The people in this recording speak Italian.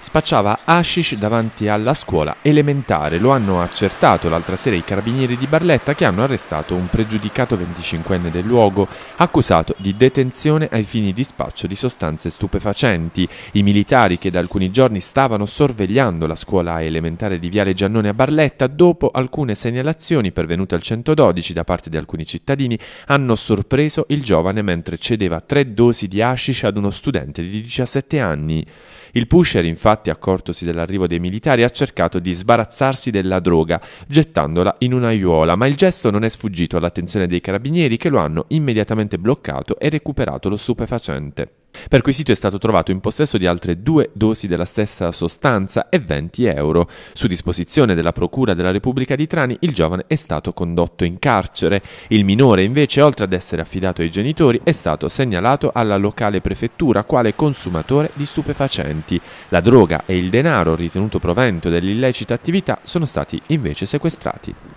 spacciava hashish davanti alla scuola elementare. Lo hanno accertato l'altra sera i carabinieri di Barletta che hanno arrestato un pregiudicato 25enne del luogo accusato di detenzione ai fini di spaccio di sostanze stupefacenti. I militari che da alcuni giorni stavano sorvegliando la scuola elementare di Viale Giannone a Barletta, dopo alcune segnalazioni pervenute al 112 da parte di alcuni cittadini, hanno sorpreso il giovane mentre cedeva tre dosi di hashish ad uno studente di 17 anni. Il pusher, infatti, accortosi dell'arrivo dei militari, ha cercato di sbarazzarsi della droga, gettandola in un'aiuola, ma il gesto non è sfuggito all'attenzione dei carabinieri che lo hanno immediatamente bloccato e recuperato lo stupefacente. Perquisito è stato trovato in possesso di altre due dosi della stessa sostanza e 20 euro. Su disposizione della Procura della Repubblica di Trani, il giovane è stato condotto in carcere. Il minore, invece, oltre ad essere affidato ai genitori, è stato segnalato alla locale prefettura quale consumatore di stupefacenti. La droga e il denaro ritenuto provento dell'illecita attività sono stati invece sequestrati.